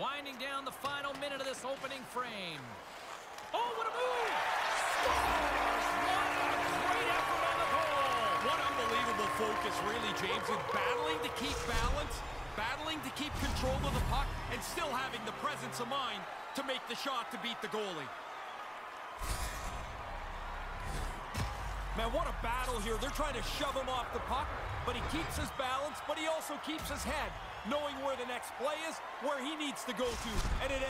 Winding down the final minute of this opening frame. Oh, what a move! What a great effort on the! What unbelievable focus, really, James, in battling to keep balance, battling to keep control of the puck, and still having the presence of mind to make the shot to beat the goalie. Man, what a battle here. They're trying to shove him off the puck, but he keeps his balance, but he also keeps his head, knowing where the next play is, where he needs to go to, and it